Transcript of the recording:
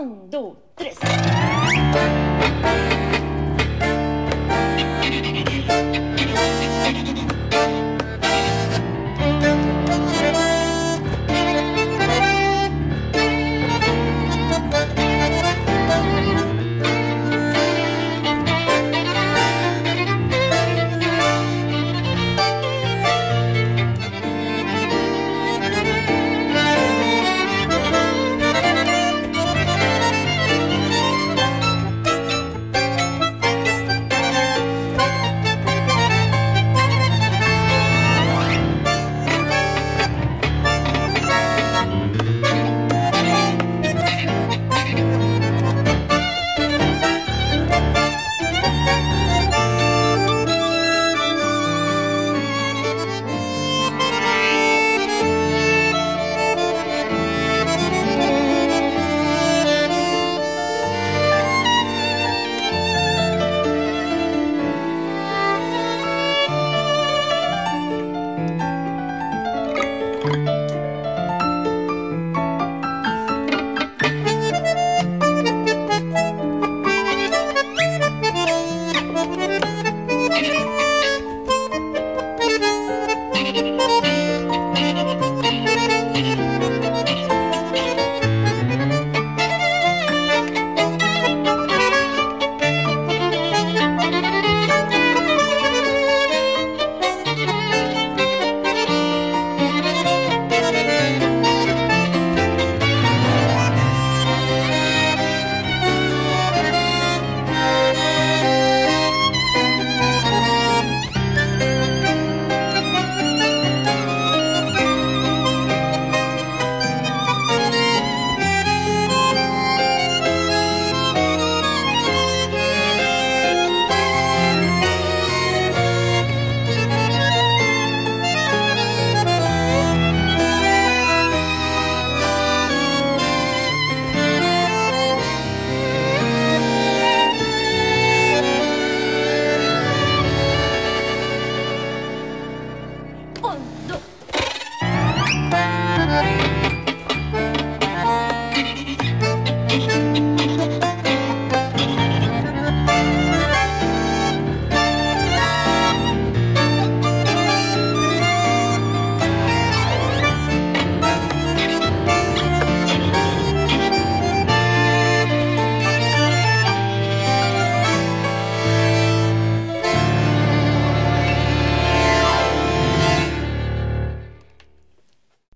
Um, dois, três.